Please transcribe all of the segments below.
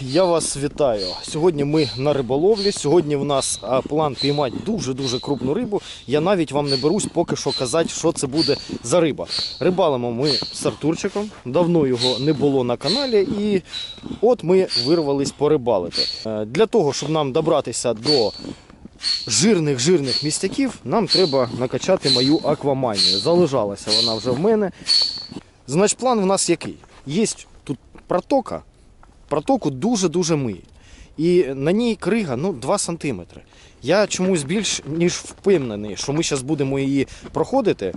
Я вас вітаю. Сьогодні ми на риболовлі. Сьогодні в нас план піймати дуже-дуже крупну рибу. Я навіть вам не берусь поки що казати, що це буде за риба. Рибалимо ми з Артурчиком. Давно його не було на каналі, і от ми вирвались порибалити. Е, Для того, щоб нам добратися до жирних жирних містяків, нам треба накачати мою акваманію. Залежалася вона вже в мене. Значить, план в нас який? Є тут протока, протоку дуже-дуже миє. І на ній крига ну, 2 см. Я чомусь більш ніж впевнений, що ми зараз будемо її проходити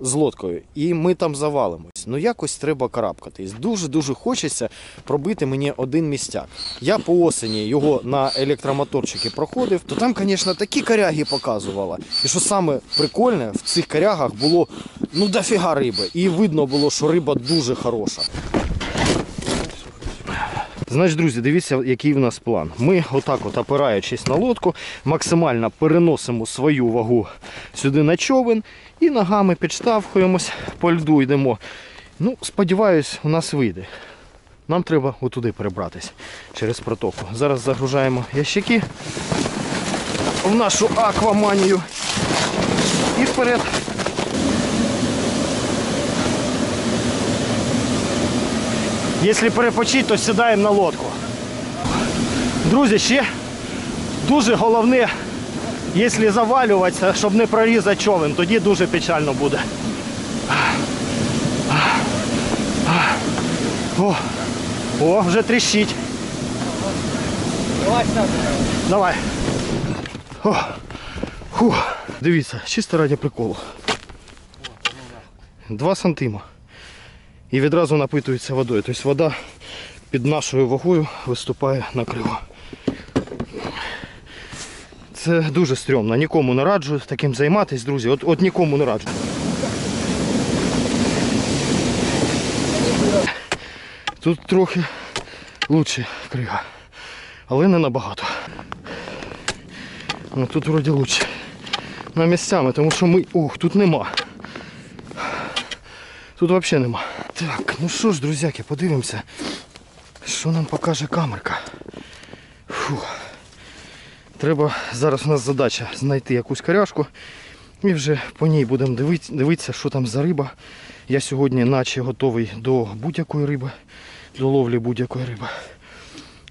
з лодкою, і ми там завалимось. Ну якось треба карабкатись. Дуже-дуже хочеться пробити мені один містяк. Я по осені його на електромоторчики проходив, то там, звісно, такі коряги показувала. І що саме прикольне, в цих корягах було ну дофіга риби. І видно було, що риба дуже хороша. Значить, друзі, дивіться, який в нас план. Ми, отак, от опираючись на лодку, максимально переносимо свою вагу сюди на човен і ногами підштовхуємось, по льду йдемо. Ну, сподіваюсь, у нас вийде. Нам треба отуди перебратись через протоку. Зараз загружаємо ящики в нашу акваманію. І вперед. Якщо перепочити, то сідаємо на лодку. Друзі, ще дуже головне, якщо завалюватися, щоб не прорізати човен, тоді дуже печально буде. О, о вже тріщить. Давай. О, фу. Дивіться, чисто раді приколу. Два сантима і відразу напитується водою. Тобто вода під нашою вагою виступає на криво. Це дуже стрьомно. Нікому не раджу таким займатися, друзі. От, от нікому не раджу. Тут трохи лучше крига. Але не набагато. Ну, тут вроді лучше. На місцями, тому що ми... Ух, тут нема. Тут взагалі нема. Так, ну що ж, друзяки, подивимося, що нам покаже камерка. Фу. Треба, зараз у нас задача знайти якусь коряшку і вже по ній будемо дивитися, що там за риба. Я сьогодні наче готовий до будь-якої риби, до ловлі будь-якої риби.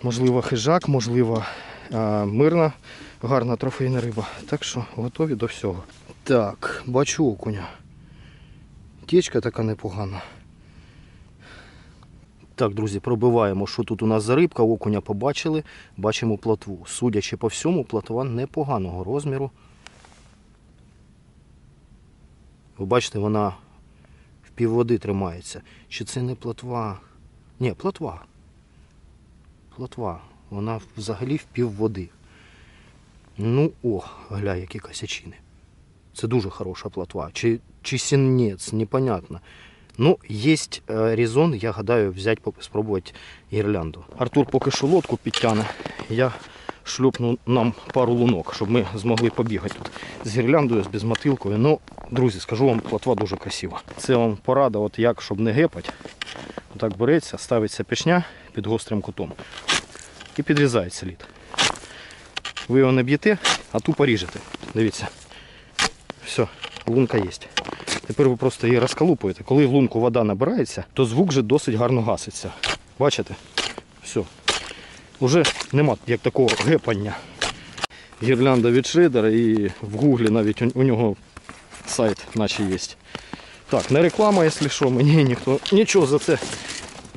Можливо, хижак, можливо, мирна, гарна трофейна риба. Так що готові до всього. Так, бачу окуня. Течка така непогана. Так, друзі, пробиваємо, що тут у нас за рибка, окуня побачили, бачимо плотву. Судячи по всьому, плотва непоганого розміру. Ви бачите, вона в півводи тримається. Чи це не плотва? Ні, плотва. Плотва. Вона взагалі в півводи. Ну, о, гля, які косячини. Це дуже хороша плотва. Чи, чи сінець, непонятно. Ну, є е, резон, я гадаю, взяти, поки спробувати гірлянду. Артур поки що лодку підтягне. Я шлюпну нам пару лунок, щоб ми змогли побігати тут з гірляндою, з безмотилкою. Ну, друзі, скажу вам, плотва дуже красива. Це вам порада, от як, щоб не гепати. Отак береться, ставиться пішня під гострим кутом і підрізається лід. Ви його не б'єте, а тупо ріжете. Дивіться. Все, лунка є. Тепер ви просто її розкалупуєте. Коли в лунку вода набирається, то звук вже досить гарно гаситься. Бачите? Все. Уже нема як такого гепання. Гірлянда від шредера і в гуглі навіть у нього сайт наче є. Так, не реклама, якщо що, мені ніхто нічого за це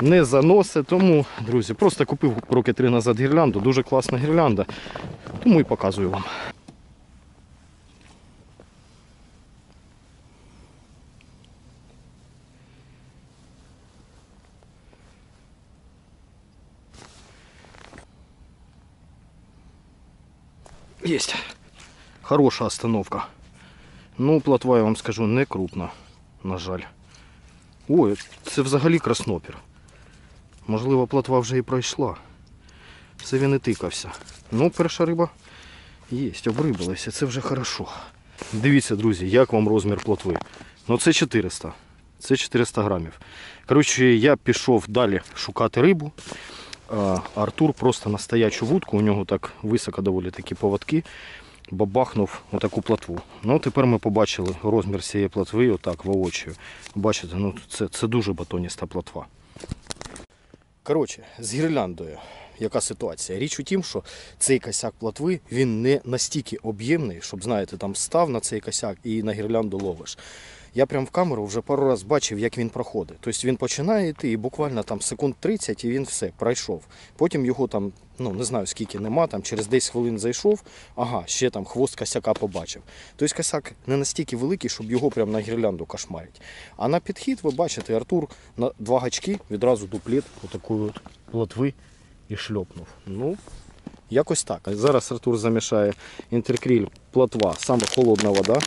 не заносить. Тому, друзі, просто купив роки три назад гірлянду. Дуже класна гірлянда. Тому і показую вам. Есть. Хороша остановка. Ну, плотва, я вам скажу, не крупна, на жаль. Ой, це взагалі краснопір. Можливо, плотва вже і пройшла. Це він і тикався. Ну, перша риба є, обрибалася, це вже хорошо. Дивіться, друзі, як вам розмір плотви. Ну це 400. Це 400 грамів. Коротше, я пішов далі шукати рибу. Артур просто на стоячу вудку, у нього так високо доволі такі поводки, бабахнув отаку платву. Ну, тепер ми побачили розмір цієї платви отак воочію. Бачите, ну це, це дуже батоніста платва. Коротше, з гірляндою. Яка ситуація? Річ у тім, що цей косяк платви він не настільки об'ємний, щоб знаєте, там став на цей косяк і на гірлянду ловиш. Я прям в камеру вже пару разів бачив, як він проходить. Тобто він починає йти і буквально там секунд 30 і він все пройшов. Потім його там, ну не знаю скільки нема, там через 10 хвилин зайшов, ага, ще там хвост косяка побачив. Тобто косяк не настільки великий, щоб його прям на гірлянду кошмарить. А на підхід ви бачите, Артур на два гачки відразу дуплет отакої от плотви і шльопнув. Ну, якось так. Зараз Артур замішає інтеркріль плотва, саме холодна вода.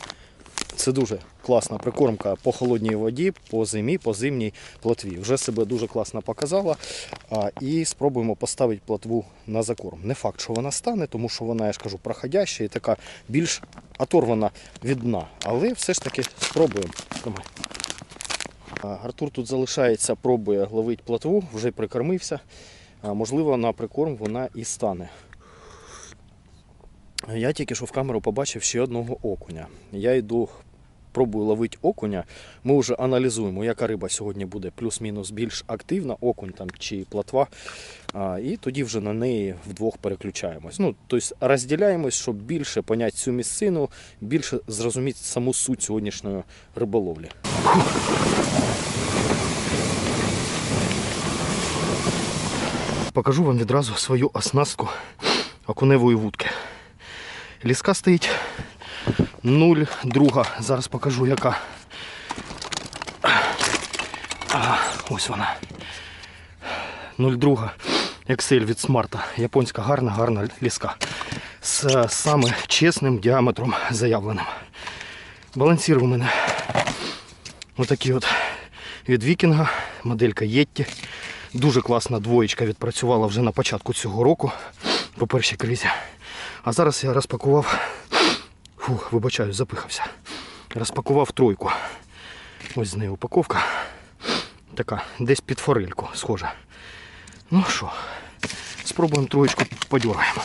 Це дуже класна прикормка по холодній воді, по зимі, по зимній плотві. Вже себе дуже класно показала. А, і спробуємо поставити плотву на закорм. Не факт, що вона стане, тому що вона, я ж кажу, проходяща і така більш оторвана від дна. Але все ж таки спробуємо. А, Артур тут залишається, пробує ловити плотву, вже прикормився. Можливо, на прикорм вона і стане. Я тільки що в камеру побачив ще одного окуня. Я йду, пробую ловити окуня. Ми вже аналізуємо, яка риба сьогодні буде плюс-мінус більш активна, окунь там чи платва. І тоді вже на неї вдвох переключаємось. Ну, тобто розділяємось, щоб більше поняти цю місцину, більше зрозуміти саму суть сьогоднішньої риболовлі. Покажу вам відразу свою оснастку окуневої вудки. Ліска стоїть 0,2. Зараз покажу яка. А, ось вона. 0,2 Excel від смарта. Японська гарна, гарна ліска. З саме чесним діаметром заявленим. Балансір у мене отакий от від Вікінга, моделька Єтті. Дуже класна двоєчка відпрацювала вже на початку цього року по першій кризі. А зараз я розпакував. Фух, вибачаю, запихався. Розпакував тройку. Ось з неї упаковка. Така, десь під форельку схожа. Ну що, спробуємо троєчку подергаємо.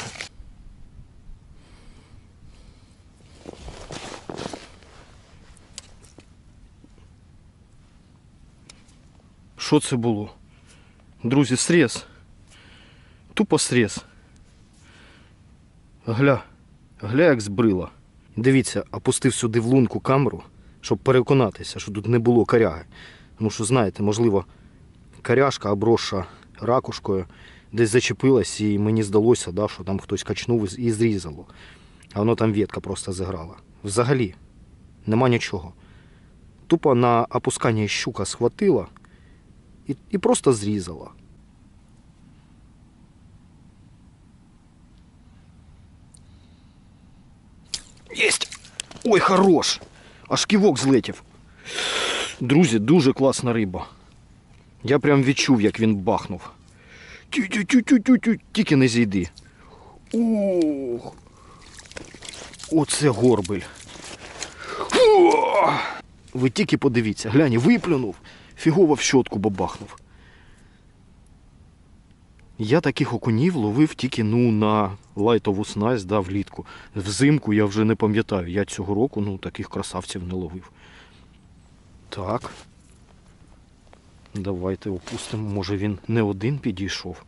Що це було? Друзі, срез. Тупо срез. Гля, гля як збрила. Дивіться, опустив сюди в лунку камеру, щоб переконатися, що тут не було коряги. Тому що, знаєте, можливо, коряшка обросша ракушкою десь зачепилась і мені здалося, да, що там хтось качнув і зрізало. А воно там ветка просто зіграла. Взагалі, нема нічого. Тупо на опускання щука схватила і, і просто зрізала. Єсть! Ой, хорош! Аж ківок злетів. Друзі, дуже класна риба. Я прям відчув, як він бахнув. Тю-тю-тю-тю-тю, тільки не зійди. Ох. Оце горбель. О! Ви тільки подивіться, глянь, виплюнув, фігово в щотку бабахнув. Я таких окунів ловив тільки ну, на лайтову снасть да, влітку. Взимку я вже не пам'ятаю. Я цього року ну, таких красавців не ловив. Так. Давайте опустимо. Може він не один підійшов.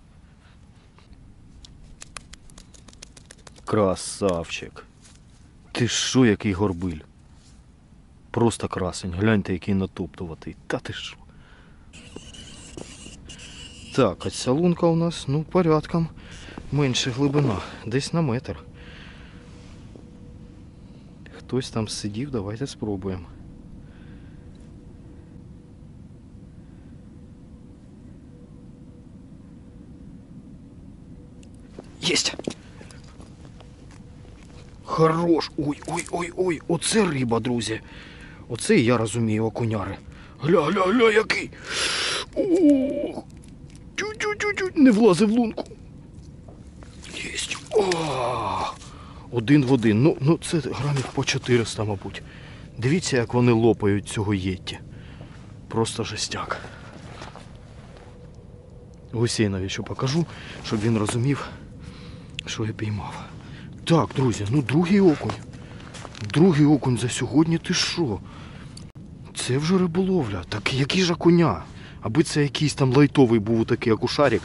Красавчик. Ти що, який горбиль? Просто красень. Гляньте, який натоптуватий. Та ти що? Так, а ця лунка у нас, ну, порядком менше глибина, десь на метр. Хтось там сидів, давайте спробуємо. Єсть! Хорош! Ой, ой, ой, ой, оце риба, друзі. Оце я розумію окуняри. Гля, гля, гля, який. Ох! Тю-тю-тю-тю, не влазив в лунку. Єсть. О! Один в один. Ну, ну це грамів по 400, мабуть. Дивіться, як вони лопають цього єтті. Просто жестяк. Гусейнові що покажу, щоб він розумів, що я піймав. Так, друзі, ну другий окунь. Другий окунь за сьогодні ти що? Це вже риболовля. Так який ж окуня? Аби це якийсь там лайтовий був такий акушарик,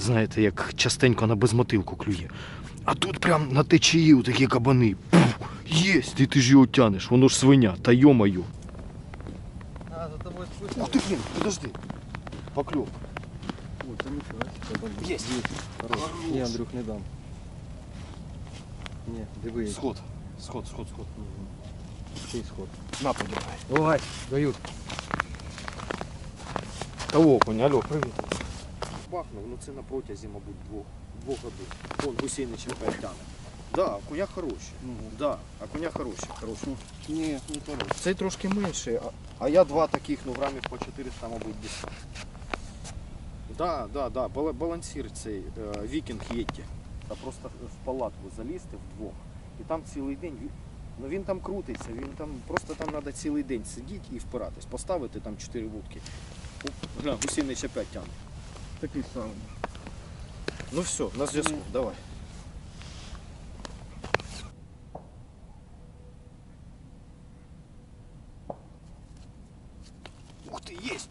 знаєте, як частенько на безмотилку клює. А тут прям на течії такі кабани. Пух, єсть, і ти ж його тянеш, воно ж свиня, та йомаю. Ух ти, блін, подожди. Покльов. Ой, це нічого. Есть. Хорош. Ні, Андрюх, не дам. Ні, диви. Сход, сход, сход, сход. Який сход. На, подірвай. Давай, даю. Та окунь, алло, привіт. Бахнув, ну це на протязі, мабуть, двох, двох годин. Вон гусейничий опять тяне. Да, окуня хороші. Да, окуня хороші. хороші. Ні, не хорош. Цей трошки менший, а, а я два таких, ну грамів по 400, мабуть, десь. Да, да, да, бала- балансір цей е, вікінг Єтті. Та просто в палатку залізти вдвох. І там цілий день. він- Ну він там крутиться, він там просто там треба цілий день сидіти і впиратись. Поставити там 4 вудки. Гля, гусінич опять тягне. Такий самий. Ну все, на зв'язку, давай. Ух ти, єсть!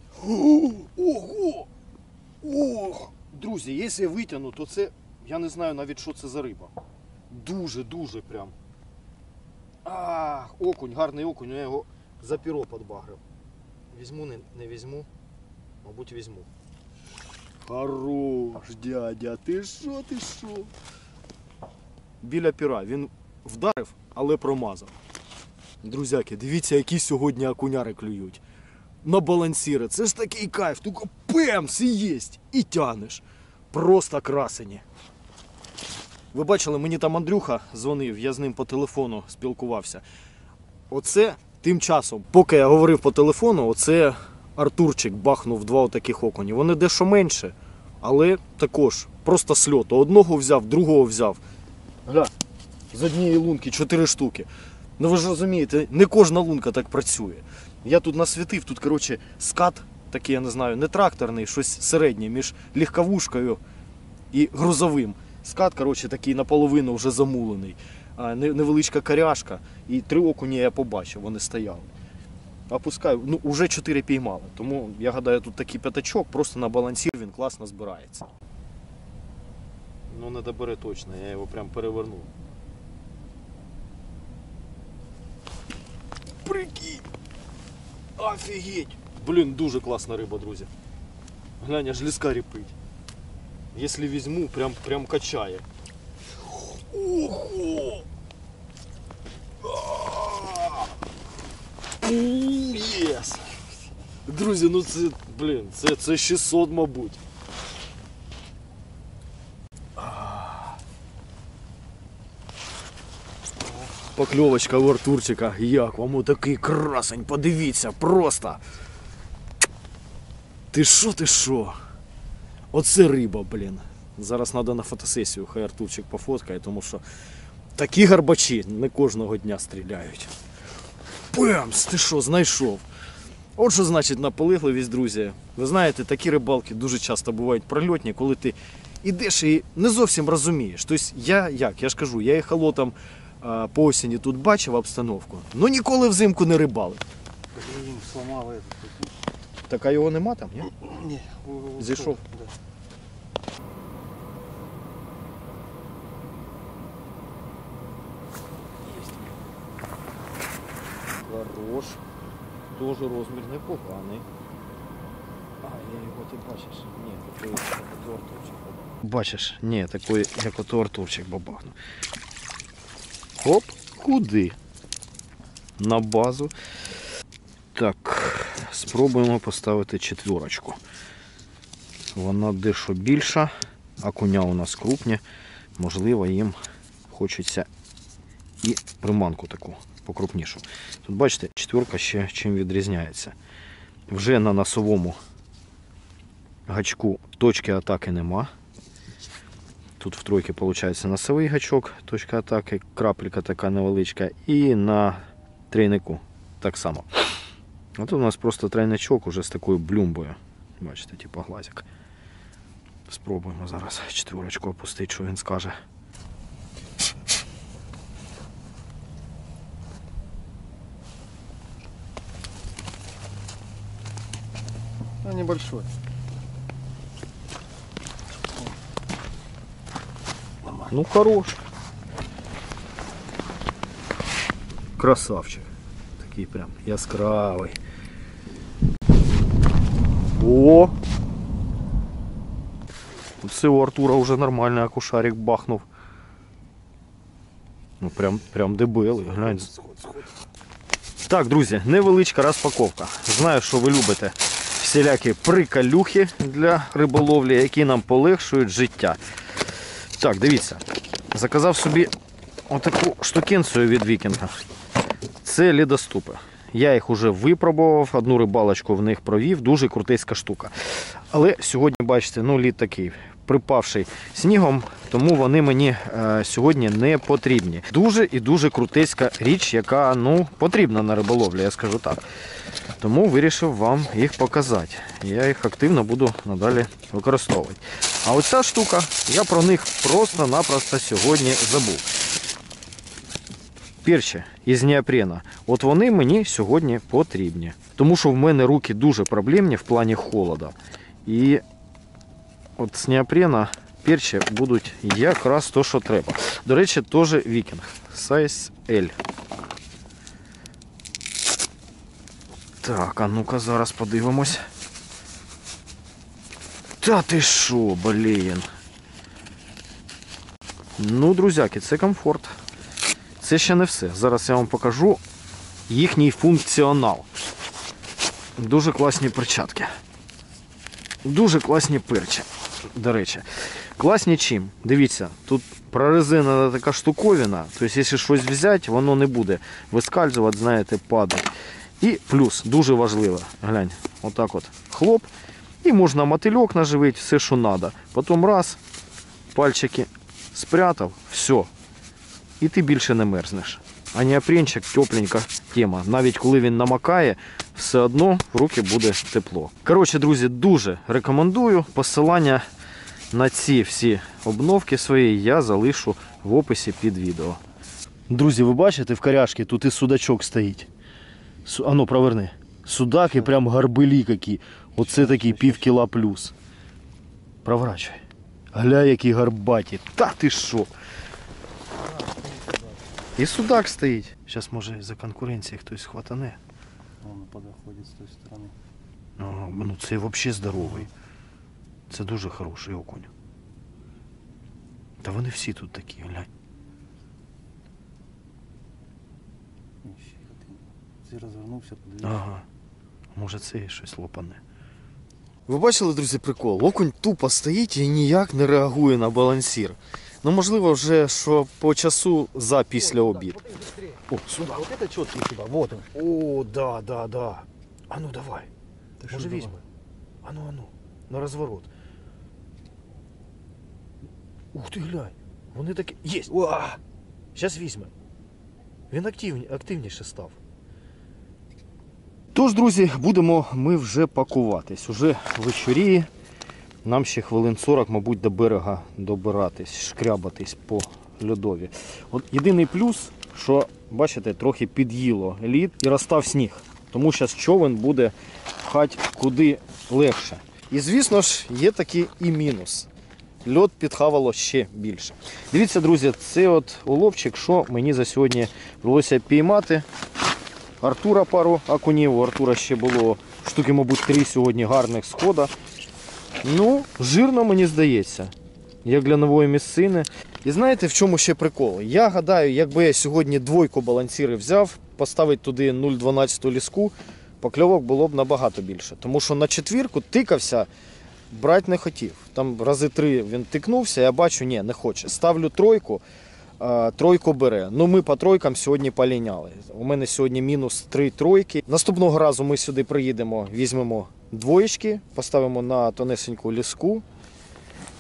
Ого! Ох! Друзі, якщо я витягну, то це. Я не знаю навіть, що це за риба. Дуже-дуже прям. Ах, окунь, гарний окунь, я його за піро подбагрив. Візьму, не, не візьму. Мабуть, візьму. Хорош, дядя, ти що, ти що? Біля піра. Він вдарив, але промазав. Друзяки, дивіться, які сьогодні окуняри клюють. На балансіри. Це ж такий кайф. Тільки пемс і єсть. І тянеш. Просто красені. Ви бачили, мені там Андрюха дзвонив, я з ним по телефону спілкувався. Оце тим часом, поки я говорив по телефону, оце Артурчик бахнув два таких окуні. Вони дещо менше, але також просто сльот. Одного взяв, другого взяв. Гля, з однієї лунки чотири штуки. Ну ви ж розумієте, не кожна лунка так працює. Я тут насвітив, тут, коротше, скат, такий, я не знаю, не тракторний, щось середнє між легковушкою і грузовим. Скат, коротше, такий наполовину вже замулений. Невеличка коряшка. І три окуні я побачив, вони стояли. Опускаю, ну вже 4 піймали. Тому я гадаю, тут такий п'ятачок, просто на балансір він класно збирається. Ну не добере точно, я його прям перевернув. Прикинь! Офігеть! Блін, дуже класна риба, друзі. Глянь, аж ліска ріпить. Якщо візьму, прям, прям качає. Ого! Yes! Друзі, ну це, блін, це, це 600, мабуть. Покльовочка у Артурчика. Як вам такий красень, подивіться, просто. Ти що, ти що? Оце риба, блін. Зараз треба на фотосесію, хай Артурчик пофоткає, тому що такі гарбачі не кожного дня стріляють. Пемс, ти що, знайшов? От що значить наполегливість, друзі. Ви знаєте, такі рибалки дуже часто бувають прольотні, коли ти ідеш і не зовсім розумієш. Тобто я як, я ж кажу, я ехолотом а, по осені тут бачив обстановку, але ніколи взимку не рибалив. Блін, сломали. Так а його нема там, ні? Ні. Зійшов? Да. Хорош. Тоже розмір непоганий. А, я його ти бачиш. Ні, такий, як ото Артурчик. Бачиш, ні, такий, як ото Артурчик бабахнув. Хоп, куди? На базу. Так, спробуємо поставити четверочку. Вона дещо більша, а коня у нас крупні. Можливо, їм хочеться і приманку таку покрупнішу. Тут бачите, четверка ще чим відрізняється. Вже на носовому гачку точки атаки нема. Тут в тройці виходить носовий гачок, точка атаки, крапелька така невеличка, і на трійнику так само. А тут у нас просто тройничок уже з такою блюмбою. Бачите, типу глазик. Спробуємо зараз четверочку опустити, що він скаже. А небольшой. Ну, хорош. Красавчик. Такий прям яскравий. О! Це у Артура вже нормальний акушарик бахнув. Ну прям, прям дебелий, глянь. Так, друзі, невеличка розпаковка. Знаю, що ви любите всілякі приколюхи для риболовлі, які нам полегшують життя. Так, дивіться. Заказав собі отаку штукенцію від вікінга. Це лідоступи. Я їх вже випробував, одну рибалочку в них провів, дуже крутиська штука. Але сьогодні, бачите, ну лід такий, припавший снігом, тому вони мені е, сьогодні не потрібні. Дуже і дуже крутейська річ, яка ну, потрібна на риболовлі, я скажу так. Тому вирішив вам їх показати. Я їх активно буду надалі використовувати. А оця штука, я про них просто-напросто сьогодні забув. Перші із неопрена. От вони мені сьогодні потрібні. Тому що в мене руки дуже проблемні в плані холода. І от з неопрена перші будуть якраз то, що треба. До речі, теж вікінг. Size L. Так, а ну-ка зараз подивимось. Та ти що, блін. Ну, друзяки, це комфорт. Це ще не все. Зараз я вам покажу їхній функціонал. Дуже класні перчатки. Дуже класні перчі. До речі. Класні чим? Дивіться, тут прорезинена така штуковина, тобто, якщо щось взяти, воно не буде вискальзувати, знаєте, падати. І плюс, дуже важливо, глянь, отак от хлоп. І можна мотильок наживити, все, що треба. Потім раз, пальчики спрятав, все. І ти більше не мерзнеш. А неопренчик тепленька тема. Навіть коли він намакає, все одно в руки буде тепло. Коротше, друзі, дуже рекомендую. Посилання на ці всі обновки свої я залишу в описі під відео. Друзі, ви бачите, в коряшки тут і судачок стоїть. Су- Ану, проверни. Судак і прям гарбилі які. Оце такий пів кіла плюс. Проворачуй. Гля, які гарбаті. Та ти що? І судак стоїть. Зараз може за конкуренції хтось хватане. Он подоходит с той стороны. Ага, ну це взагалі здоровий. Це дуже хороший окунь. Та вони всі тут такі, глянь. Один. Ти розвернувся, подивився. Ага. Може це щось лопане. Ви бачили, друзі, прикол? Окунь тупо стоїть і ніяк не реагує на балансір. Ну, можливо, вже що по часу за після обід. О, сюди. Вот это четкий сюда, вот он. О, да, да, да. А ну давай. Ты Може что, візьме? А ну, а ну, на розворот. Ух ти глянь. Вони такі. Єсть! Уа! Зараз візьме. Він активні... активніше став. Тож, друзі, будемо ми вже пакуватись. Уже вечоріє. Нам ще хвилин 40, мабуть, до берега добиратись, шкрябатись по льодові. От єдиний плюс, що, бачите, трохи під'їло лід і розстав сніг. Тому зараз човен буде пхати куди легше. І звісно ж, є такий і мінус. Льод підхавало ще більше. Дивіться, друзі, це от уловчик, що мені за сьогодні вдалося піймати. Артура пару окунів, у Артура ще було штуки, мабуть, три сьогодні гарних схода. Ну, жирно мені здається, як для нової місцини. І знаєте, в чому ще прикол? Я гадаю, якби я сьогодні двойку балансіри взяв, поставити туди 0,12 ліску, покльовок було б набагато більше. Тому що на четвірку тикався, брати не хотів. Там рази три він тикнувся, я бачу, ні, не хоче. Ставлю тройку, тройку бере. Ну ми по тройкам сьогодні поліняли. У мене сьогодні мінус три тройки. Наступного разу ми сюди приїдемо, візьмемо двоєчки, поставимо на тонесеньку ліску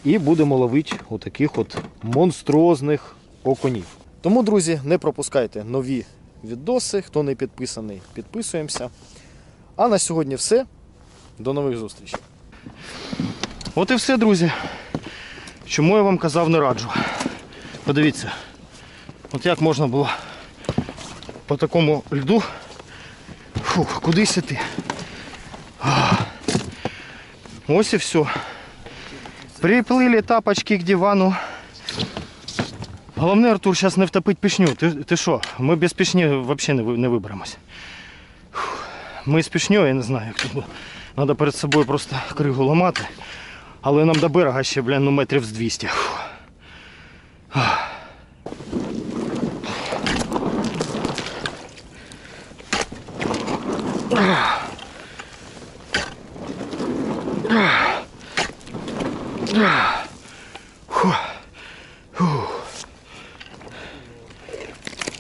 і будемо ловити отаких от монструозних окунів. Тому, друзі, не пропускайте нові відоси. Хто не підписаний, підписуємося. А на сьогодні все. До нових зустрічей. От і все, друзі. Чому я вам казав не раджу. Подивіться. От як можна було по такому льду фух, кудись іти. Ось і все. Приплили тапочки к дивану. Головне, Артур, зараз не втопить пішню. Ти, що? Ми без пішні взагалі не, не виберемось. Ми з пішньою, я не знаю, як тут буде. Треба перед собою просто кригу ламати. Але нам до берега ще, блін, ну метрів з 200. Фух.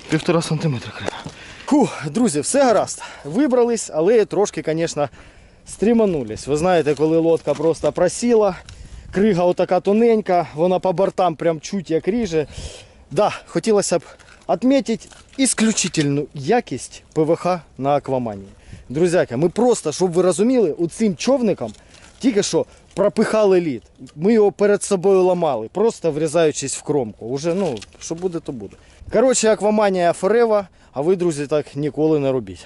Півтора сантиметра крига. Фух, друзі, все гаразд. Вибрались, але трошки, звісно, стріманулись. Ви знаєте, коли лодка просто просіла, крига отака тоненька, вона по бортам прям чуть як ріже. Да, хотілося б відмітити ісключительну якість ПВХ на аквамані. Друзяки, ми просто, щоб ви розуміли, цим човником тільки що пропихали лід. Ми його перед собою ламали, просто врізаючись в кромку. Уже, ну, що буде, то буде. Коротше, акваманія Форева, а ви, друзі, так ніколи не робіть.